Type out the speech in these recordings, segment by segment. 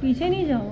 पीछे नहीं जाओ।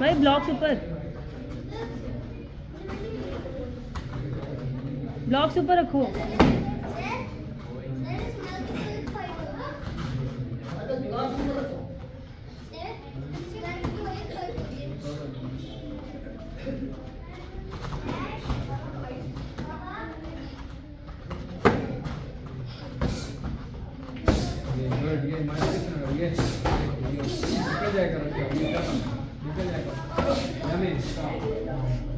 भाई ब्लॉक्स ऊपर। ब्लॉक्स ऊपर रखो। गुड ये माइग्रेशन ये निकल जाएगा निकल जाएगा ज़मीन